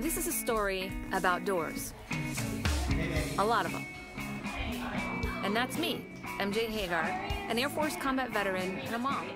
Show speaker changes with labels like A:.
A: This is a story about doors. A lot of them. And that's me, MJ Hegar, an Air Force combat veteran and a mom.